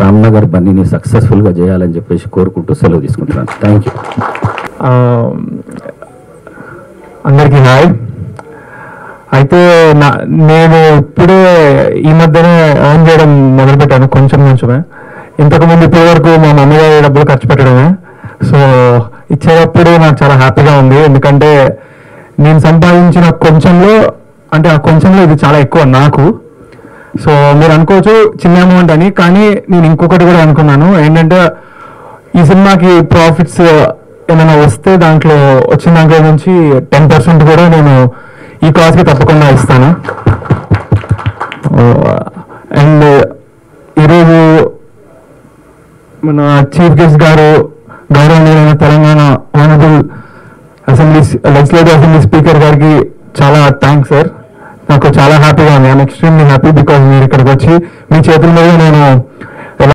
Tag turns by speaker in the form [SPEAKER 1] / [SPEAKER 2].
[SPEAKER 1] రామ్నగర్ బన్నీని సక్సెస్ఫుల్గా చేయాలని చెప్పేసి కోరుకుంటూ సెలవు తీసుకుంటున్నాను. థ్యాంక్ యూ
[SPEAKER 2] అందరికీ హాయ్. అయితే నా నేను ఇప్పుడే ఈ మధ్యనే ఆన్ చేయడం మొదలుపెట్టాను కొంచెం కొంచెమే. ఇంతకుముందు ఇప్పటి వరకు మా మమ్మీ డబ్బులు ఖర్చు పెట్టడమే. సో ఇచ్చేటప్పుడు నాకు చాలా హ్యాపీగా ఉంది. ఎందుకంటే నేను సంపాదించిన కొంచెంలో అంటే ఆ కొంచెంలో ఇది చాలా ఎక్కువ నాకు. సో మీరు అనుకోవచ్చు చిన్న అమౌంట్ అని కానీ నేను ఇంకొకటి కూడా అనుకున్నాను. ఏంటంటే ఈ సినిమాకి ప్రాఫిట్స్ ఏమైనా వస్తే దాంట్లో వచ్చిన దాంట్లో నుంచి టెన్ పర్సెంట్ కూడా నేను ఈ కాస్ట్కి తప్పకుండా ఇస్తాను. అండ్ ఈరోజు మన చీఫ్ గెస్ట్ గారు గౌరవనీయమైన Telangana honourable assembly legislative assembly speaker గారికి చాలా థ్యాంక్స్ సార్ చాలా హ్యాపీగా ఉంది. ఐఎమ్ ఎక్స్ట్రీమ్లీ హ్యాపీ బికాజ్ మీరు ఇక్కడికి వచ్చి మీ చేతుల మీద నేను